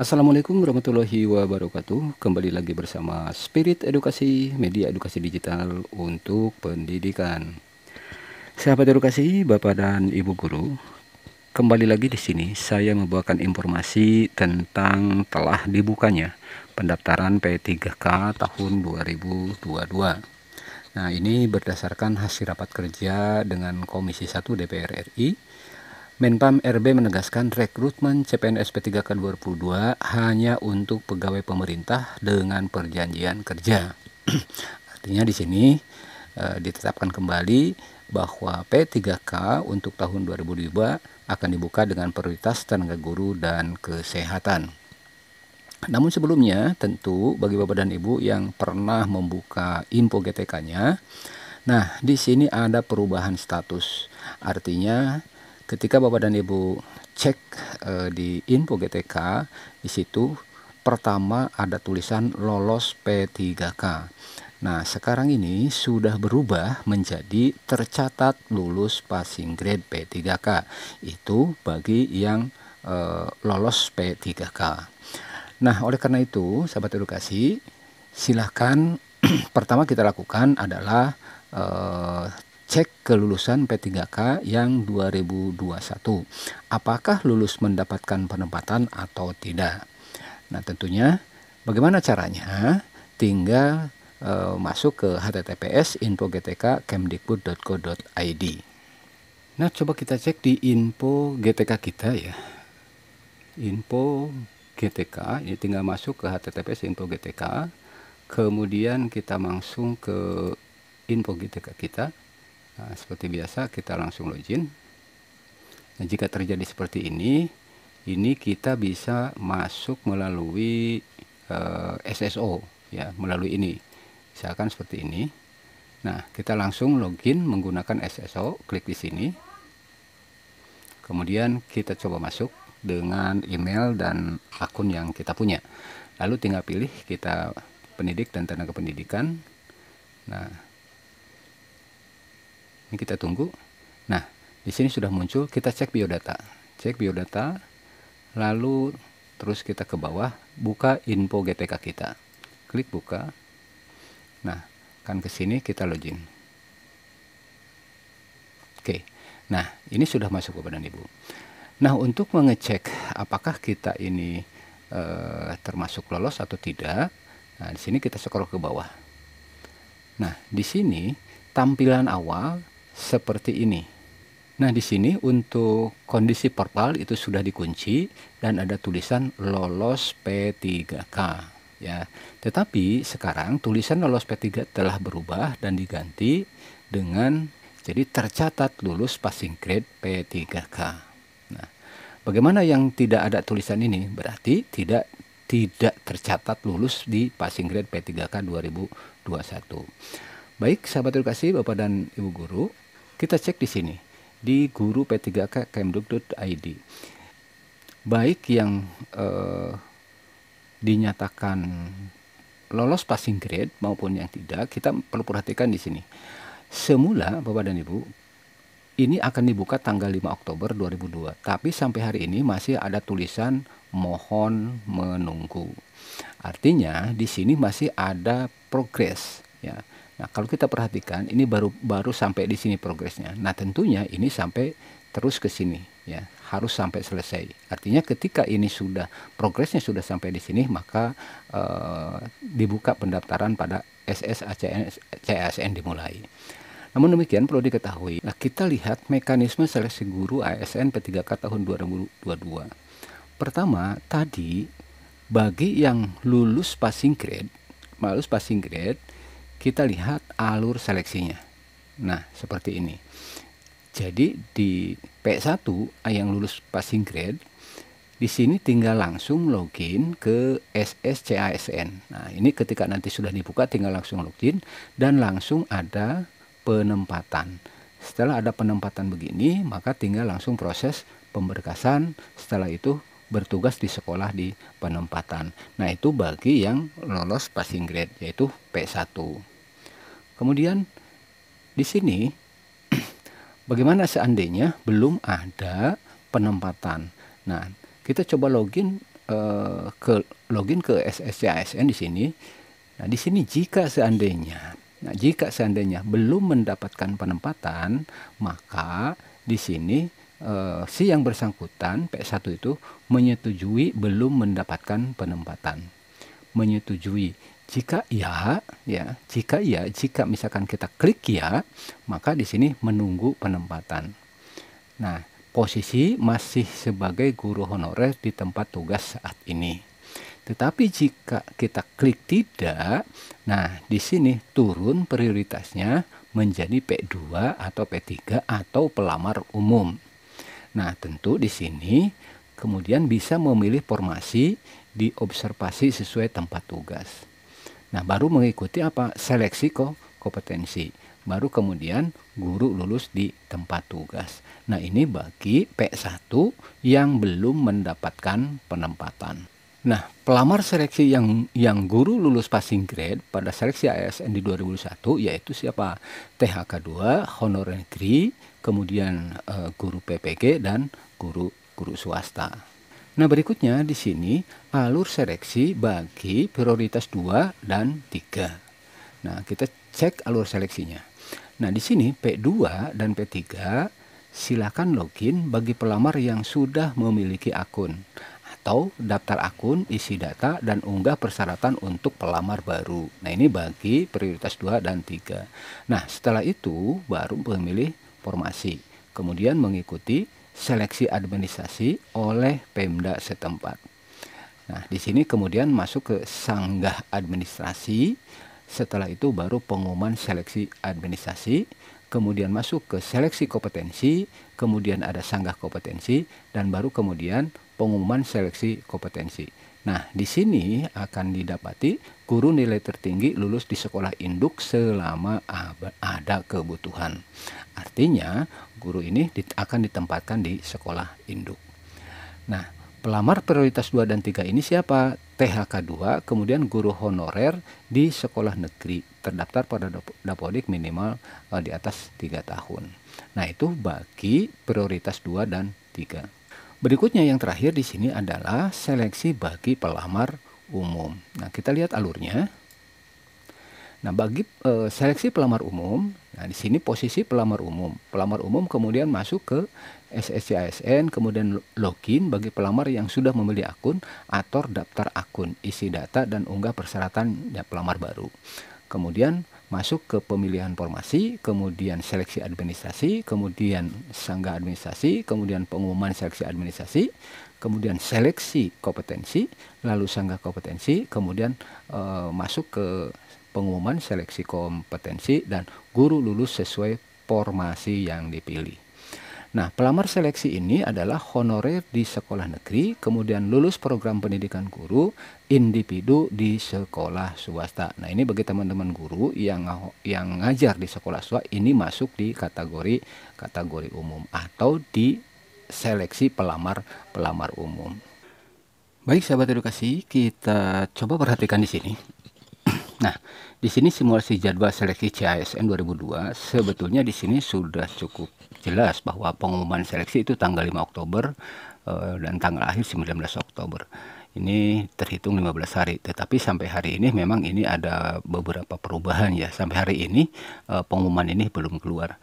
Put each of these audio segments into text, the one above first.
Assalamualaikum warahmatullahi wabarakatuh. Kembali lagi bersama Spirit Edukasi, media edukasi digital untuk pendidikan. Sahabat edukasi, Bapak dan Ibu guru, kembali lagi di sini saya membawakan informasi tentang telah dibukanya pendaftaran P3K tahun 2022. Nah, ini berdasarkan hasil rapat kerja dengan Komisi 1 DPR RI Menpam RB menegaskan rekrutmen CPNS P3K 2022 hanya untuk pegawai pemerintah dengan perjanjian kerja. Artinya di sini e, ditetapkan kembali bahwa P3K untuk tahun 2022 akan dibuka dengan prioritas tenaga guru dan kesehatan. Namun sebelumnya tentu bagi Bapak dan Ibu yang pernah membuka info GTK-nya, nah di sini ada perubahan status. Artinya ketika Bapak dan Ibu cek uh, di info GTK di situ pertama ada tulisan lolos P3K. Nah, sekarang ini sudah berubah menjadi tercatat lulus passing grade P3K. Itu bagi yang uh, lolos P3K. Nah, oleh karena itu, sahabat edukasi, silahkan pertama kita lakukan adalah uh, cek kelulusan P3K yang 2021. Apakah lulus mendapatkan penempatan atau tidak? Nah, tentunya bagaimana caranya? Tinggal e, masuk ke https info.gtk kemdikbud.go.id. Nah, coba kita cek di info GTK kita ya. Info GTK, ini tinggal masuk ke https info GTK. Kemudian kita langsung ke info GTK kita Nah, seperti biasa kita langsung login. Nah, jika terjadi seperti ini, ini kita bisa masuk melalui uh, eh, SSO ya, melalui ini. Misalkan seperti ini. Nah, kita langsung login menggunakan SSO, klik di sini. Kemudian kita coba masuk dengan email dan akun yang kita punya. Lalu tinggal pilih kita pendidik dan tenaga pendidikan. Nah, ini kita tunggu. Nah di sini sudah muncul kita cek biodata. Cek biodata lalu terus kita ke bawah buka info GTK kita. Klik buka. Nah kan ke sini kita login. Oke. Nah ini sudah masuk ke badan ibu. Nah untuk mengecek apakah kita ini eh, termasuk lolos atau tidak nah di sini kita scroll ke bawah. Nah di sini tampilan awal seperti ini. Nah, di sini untuk kondisi portal itu sudah dikunci dan ada tulisan lolos P3K ya. Tetapi sekarang tulisan lolos P3 telah berubah dan diganti dengan jadi tercatat lulus passing grade P3K. Nah, bagaimana yang tidak ada tulisan ini? Berarti tidak tidak tercatat lulus di passing grade P3K 2021. Baik, sahabat edukasi, Bapak dan Ibu guru, kita cek di sini di guru p3k kemduk.id. Baik yang eh, dinyatakan lolos passing grade maupun yang tidak, kita perlu perhatikan di sini. Semula Bapak dan Ibu, ini akan dibuka tanggal 5 Oktober 2002, tapi sampai hari ini masih ada tulisan mohon menunggu. Artinya di sini masih ada progres ya. Nah, kalau kita perhatikan ini baru baru sampai di sini progresnya. Nah, tentunya ini sampai terus ke sini ya, harus sampai selesai. Artinya ketika ini sudah progresnya sudah sampai di sini, maka uh, dibuka pendaftaran pada SSACN CASN dimulai. Namun demikian perlu diketahui, nah kita lihat mekanisme seleksi guru ASN P3K tahun 2022. Pertama, tadi bagi yang lulus passing grade, lulus passing grade kita lihat alur seleksinya. Nah, seperti ini. Jadi di P1 yang lulus passing grade di sini tinggal langsung login ke SSCASN. Nah, ini ketika nanti sudah dibuka tinggal langsung login dan langsung ada penempatan. Setelah ada penempatan begini, maka tinggal langsung proses pemberkasan. Setelah itu bertugas di sekolah di penempatan. Nah, itu bagi yang lolos passing grade yaitu P1. Kemudian di sini bagaimana seandainya belum ada penempatan. Nah, kita coba login uh, ke login ke SSCASN di sini. Nah, di sini jika seandainya Nah, jika seandainya belum mendapatkan penempatan, maka di sini uh, si yang bersangkutan P1 itu menyetujui belum mendapatkan penempatan. Menyetujui. Jika ya, ya, jika ya, jika misalkan kita klik ya, maka di sini menunggu penempatan. Nah, posisi masih sebagai guru honorer di tempat tugas saat ini. Tetapi jika kita klik tidak, nah di sini turun prioritasnya menjadi P2 atau P3 atau pelamar umum. Nah, tentu di sini kemudian bisa memilih formasi di observasi sesuai tempat tugas. Nah, baru mengikuti apa? Seleksi kok kompetensi. Baru kemudian guru lulus di tempat tugas. Nah, ini bagi P1 yang belum mendapatkan penempatan. Nah, pelamar seleksi yang yang guru lulus passing grade pada seleksi ASN di 2001 yaitu siapa? THK 2, honor negeri, kemudian uh, guru PPG dan guru guru swasta. Nah, berikutnya di sini alur seleksi bagi prioritas 2 dan 3. Nah, kita cek alur seleksinya. Nah, di sini P2 dan P3 silakan login bagi pelamar yang sudah memiliki akun atau daftar akun, isi data, dan unggah persyaratan untuk pelamar baru. Nah, ini bagi prioritas 2 dan 3. Nah, setelah itu baru memilih formasi. Kemudian mengikuti seleksi administrasi oleh Pemda setempat. Nah, di sini kemudian masuk ke sanggah administrasi. Setelah itu baru pengumuman seleksi administrasi, kemudian masuk ke seleksi kompetensi, kemudian ada sanggah kompetensi, dan baru kemudian pengumuman seleksi kompetensi. Nah, di sini akan didapati guru nilai tertinggi lulus di sekolah induk selama ada kebutuhan. Artinya, guru ini akan ditempatkan di sekolah induk. Nah, pelamar prioritas 2 dan 3 ini siapa? THK 2, kemudian guru honorer di sekolah negeri terdaftar pada Dapodik minimal uh, di atas 3 tahun. Nah, itu bagi prioritas 2 dan 3. Berikutnya yang terakhir di sini adalah seleksi bagi pelamar umum. Nah, kita lihat alurnya. Nah, bagi e, seleksi pelamar umum, nah di sini posisi pelamar umum. Pelamar umum kemudian masuk ke SSCASN, kemudian login bagi pelamar yang sudah memilih akun atau daftar akun, isi data dan unggah persyaratan ya, pelamar baru. Kemudian masuk ke pemilihan formasi, kemudian seleksi administrasi, kemudian sanggah administrasi, kemudian pengumuman seleksi administrasi, kemudian seleksi kompetensi, lalu sanggah kompetensi, kemudian e, masuk ke pengumuman seleksi kompetensi dan guru lulus sesuai formasi yang dipilih. Nah, pelamar seleksi ini adalah honorer di sekolah negeri, kemudian lulus program pendidikan guru, individu di sekolah swasta. Nah, ini bagi teman-teman guru yang yang ngajar di sekolah swasta ini masuk di kategori kategori umum atau di seleksi pelamar pelamar umum. Baik sahabat edukasi, kita coba perhatikan di sini. Nah, di sini simulasi jadwal seleksi CASN 2002 sebetulnya di sini sudah cukup jelas bahwa pengumuman seleksi itu tanggal 5 Oktober uh, dan tanggal akhir 19 Oktober. Ini terhitung 15 hari, tetapi sampai hari ini memang ini ada beberapa perubahan ya. Sampai hari ini uh, pengumuman ini belum keluar.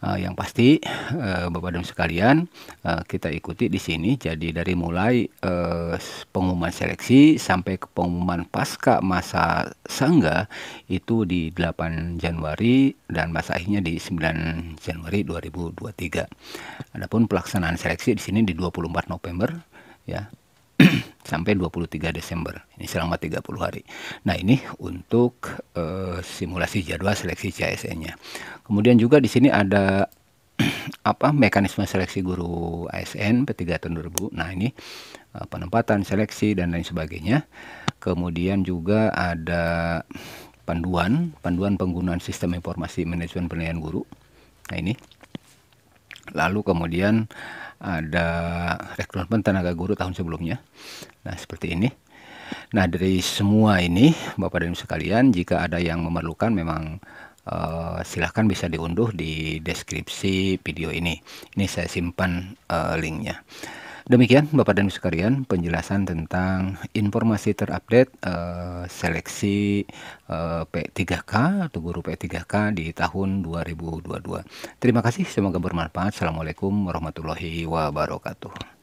Uh, yang pasti uh, Bapak dan sekalian uh, kita ikuti di sini jadi dari mulai uh, pengumuman seleksi sampai ke pengumuman pasca masa sangga itu di 8 Januari dan masa akhirnya di 9 Januari 2023. Adapun pelaksanaan seleksi di sini di 24 November ya sampai 23 Desember. Ini selama 30 hari. Nah, ini untuk uh, simulasi jadwal seleksi CSN-nya. Kemudian juga di sini ada apa mekanisme seleksi guru ASN P3 tahun 2000. Nah, ini uh, penempatan, seleksi dan lain sebagainya. Kemudian juga ada panduan, panduan penggunaan sistem informasi manajemen penilaian guru. Nah, ini. Lalu kemudian ada rekrutmen tenaga guru tahun sebelumnya. Nah, seperti ini. Nah, dari semua ini, Bapak dan Ibu sekalian, jika ada yang memerlukan memang uh, silahkan bisa diunduh di deskripsi video ini. Ini saya simpan uh, linknya. Demikian Bapak dan Ibu sekalian penjelasan tentang informasi terupdate uh, seleksi uh, P3K atau guru P3K di tahun 2022. Terima kasih, semoga bermanfaat. Assalamualaikum warahmatullahi wabarakatuh.